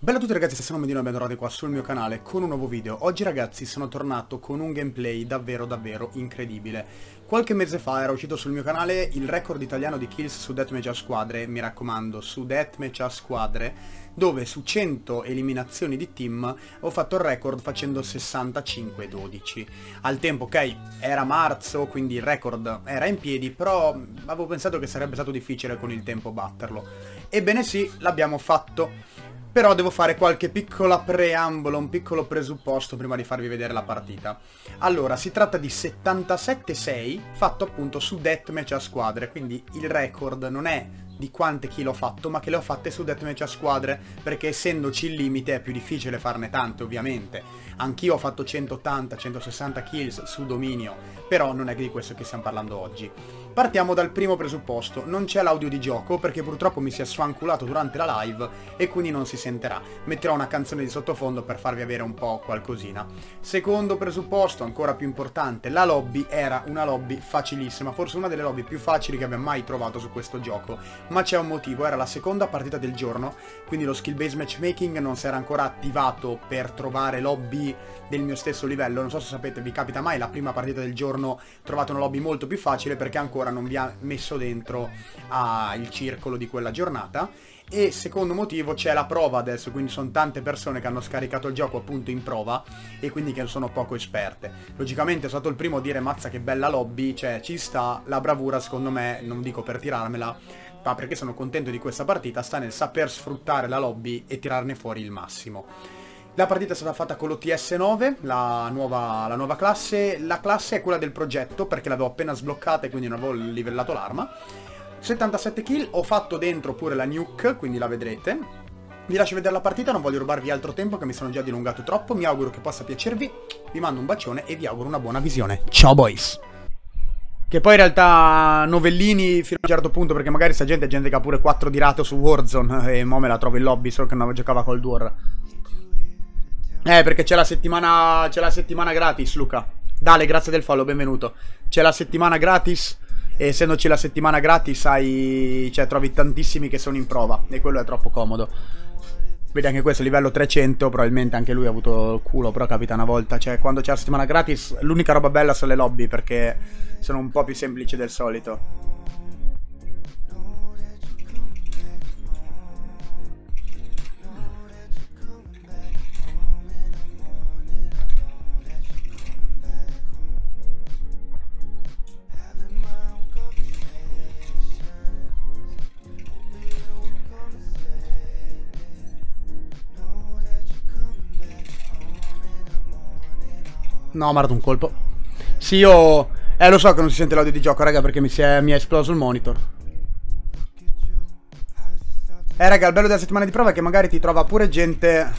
Bella a tutti ragazzi, sono Medino e bentornati qua sul mio canale con un nuovo video. Oggi ragazzi sono tornato con un gameplay davvero davvero incredibile. Qualche mese fa era uscito sul mio canale il record italiano di kills su Deathmatch a squadre, mi raccomando, su Deathmatch a squadre, dove su 100 eliminazioni di team ho fatto il record facendo 65-12. Al tempo, ok, era marzo, quindi il record era in piedi, però avevo pensato che sarebbe stato difficile con il tempo batterlo. Ebbene sì, l'abbiamo fatto. Però devo fare qualche piccola preambolo, un piccolo presupposto prima di farvi vedere la partita. Allora, si tratta di 77-6 fatto appunto su deathmatch a squadre, quindi il record non è di quante kill ho fatto, ma che le ho fatte su deathmatch a squadre, perché essendoci il limite è più difficile farne tante ovviamente. Anch'io ho fatto 180-160 kills su dominio, però non è di questo che stiamo parlando oggi. Partiamo dal primo presupposto, non c'è l'audio di gioco perché purtroppo mi si è sfanculato durante la live e quindi non si sentirà. Metterò una canzone di sottofondo per farvi avere un po' qualcosina. Secondo presupposto, ancora più importante, la lobby era una lobby facilissima, forse una delle lobby più facili che abbia mai trovato su questo gioco. Ma c'è un motivo, era la seconda partita del giorno, quindi lo skill based matchmaking non si era ancora attivato per trovare lobby del mio stesso livello. Non so se sapete, vi capita mai la prima partita del giorno trovate una lobby molto più facile perché ancora non vi ha messo dentro al circolo di quella giornata e secondo motivo c'è la prova adesso, quindi sono tante persone che hanno scaricato il gioco appunto in prova e quindi che sono poco esperte. Logicamente sono stato il primo a dire mazza che bella lobby, cioè ci sta, la bravura secondo me, non dico per tirarmela, ma perché sono contento di questa partita, sta nel saper sfruttare la lobby e tirarne fuori il massimo. La partita è stata fatta con l'OTS 9, la nuova, la nuova classe. La classe è quella del progetto perché l'avevo appena sbloccata e quindi non avevo livellato l'arma. 77 kill, ho fatto dentro pure la nuke, quindi la vedrete. Vi lascio vedere la partita, non voglio rubarvi altro tempo che mi sono già dilungato troppo, mi auguro che possa piacervi, vi mando un bacione e vi auguro una buona visione. Ciao boys! Che poi in realtà novellini fino a un certo punto, perché magari sta gente è gente che ha pure 4 di rato su Warzone e mo me la trovo in lobby, solo che non giocava col Duor. Eh, perché c'è la settimana. C'è la settimana gratis, Luca. Dale, grazie del follow, benvenuto. C'è la settimana gratis. E essendoci la settimana gratis, hai. Cioè, trovi tantissimi che sono in prova. E quello è troppo comodo. Vedi anche questo, livello 300, probabilmente anche lui ha avuto il culo, però capita una volta. Cioè, quando c'è la settimana gratis, l'unica roba bella sono le lobby, perché sono un po' più semplici del solito. No, ha un colpo. Sì, io... Eh, lo so che non si sente l'audio di gioco, raga, perché mi, è, mi è esploso il monitor. Eh, raga, il bello della settimana di prova è che magari ti trova pure gente...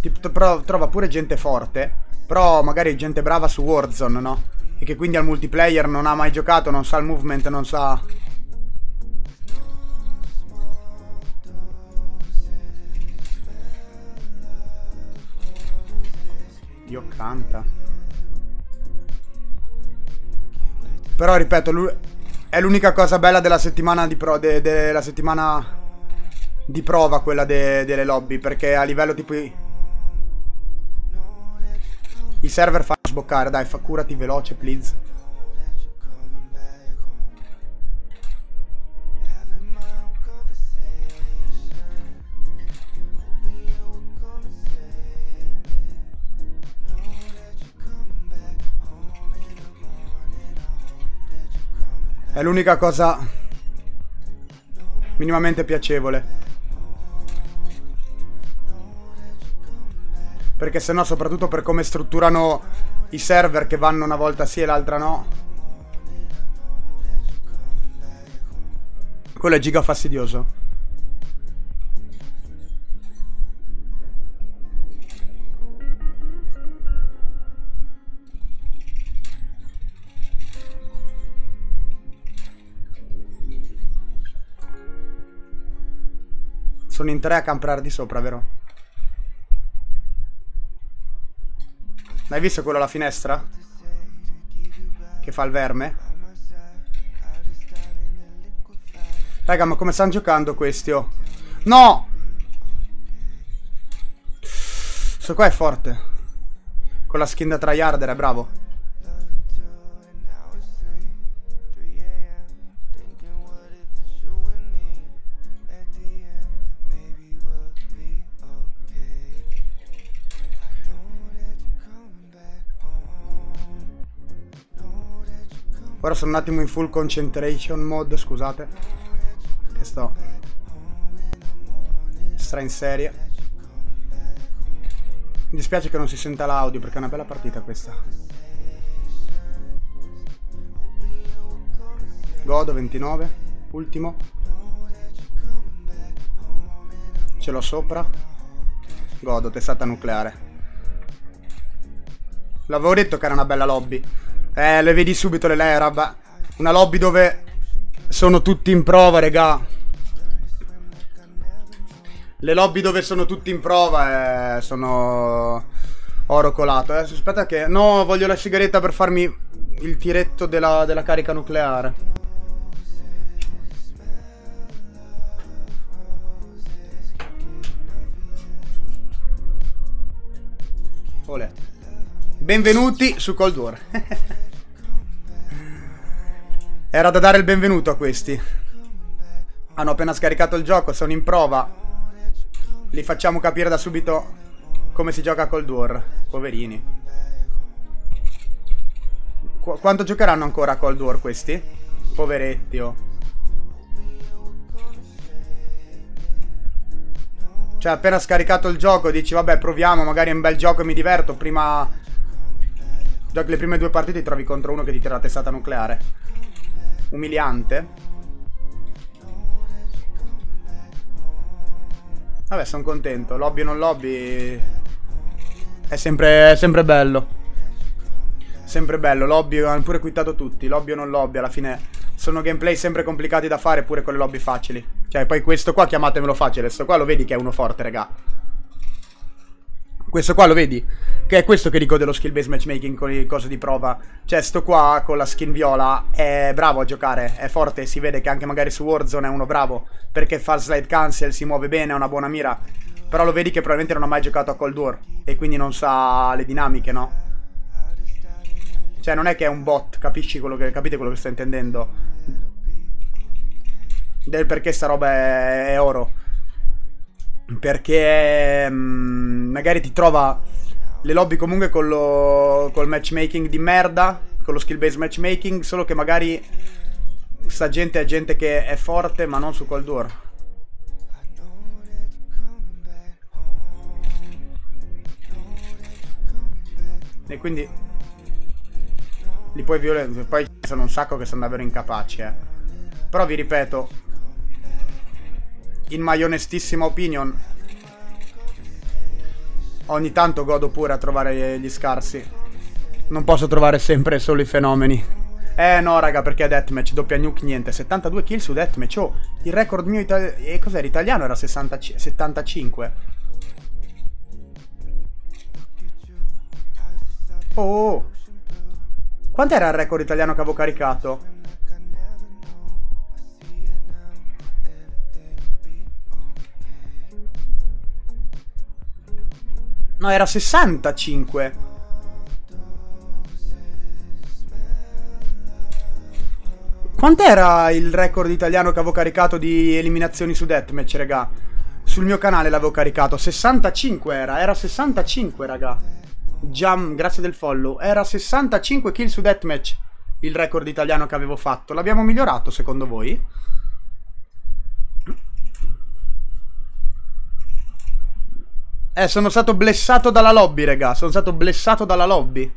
Ti trova pure gente forte, però magari gente brava su Warzone, no? E che quindi al multiplayer non ha mai giocato, non sa il movement, non sa... Dio canta. Però ripeto, è l'unica cosa bella della settimana di, pro, de, della settimana di prova, quella de, delle lobby, perché a livello tipo... I, i server fanno sboccare, dai, fa, curati veloce, please. È l'unica cosa minimamente piacevole. Perché se no, soprattutto per come strutturano i server che vanno una volta sì e l'altra no. Quello è giga fastidioso. Sono in tre a camprare di sopra, vero? Hai visto quello alla finestra? Che fa il verme? Raga, ma come stanno giocando questi? Oh? No! Questo qua è forte. Con la skin da tryharder, bravo. Ora sono un attimo in full concentration mode, scusate. Che sto stra in serie. Mi dispiace che non si senta l'audio perché è una bella partita questa. Godo 29, ultimo. Ce l'ho sopra. Godo, testata nucleare. L'avevo detto che era una bella lobby. Eh, le vedi subito le Lerab. Una lobby dove sono tutti in prova, regà. Le lobby dove sono tutti in prova eh, sono oro colato. Eh. Aspetta che... No, voglio la sigaretta per farmi il tiretto della, della carica nucleare. Olè. Benvenuti su Cold War. Era da dare il benvenuto a questi. Hanno appena scaricato il gioco, sono in prova. Li facciamo capire da subito come si gioca a Cold War. Poverini. Qu quanto giocheranno ancora a Cold War questi? Poveretti, oh. Cioè, appena scaricato il gioco, dici, vabbè, proviamo, magari è un bel gioco e mi diverto. Prima... Giochi le prime due partite ti trovi contro uno che ti tira la testata nucleare umiliante. Vabbè, sono contento. Lobby o non lobby... È sempre, è sempre bello. Sempre bello. Lobby hanno pure quittato tutti. Lobby o non lobby, alla fine sono gameplay sempre complicati da fare pure con le lobby facili. Cioè, poi questo qua chiamatemelo facile. Questo qua lo vedi che è uno forte, raga. Questo qua lo vedi? Che è questo che dico dello skill based matchmaking con le cose di prova. Cioè, sto qua con la skin viola è bravo a giocare, è forte, si vede che anche magari su Warzone è uno bravo. Perché fa slide cancel, si muove bene, ha una buona mira. Però lo vedi che probabilmente non ha mai giocato a Cold War. E quindi non sa le dinamiche, no? Cioè, non è che è un bot, capisci quello che, capite quello che sto intendendo? Del perché sta roba è, è oro. Perché mh, mm, magari ti trova le lobby comunque con lo, col matchmaking di merda, con lo skill based matchmaking, solo che magari sta gente è gente che è forte ma non su Cold War. E quindi li puoi violare, poi sono un sacco che sono davvero incapaci, eh. Però vi ripeto, in my onestissima opinion, ogni tanto godo pure a trovare gli scarsi. Non posso trovare sempre solo i fenomeni. Eh no raga perché deathmatch, doppia nuke niente, 72 kill su deathmatch, oh, il record mio italiano, e cos'era italiano era 60, 75. Oh, quant'era il record italiano che avevo caricato? No, era 65. Quant'era il record italiano che avevo caricato di eliminazioni su Deathmatch, raga? Sul mio canale l'avevo caricato. 65 era, era 65, raga. Jam, grazie del follow. Era 65 kill su Deathmatch il record italiano che avevo fatto. L'abbiamo migliorato, secondo voi? Eh, sono stato blessato dalla lobby, raga. Sono stato blessato dalla lobby.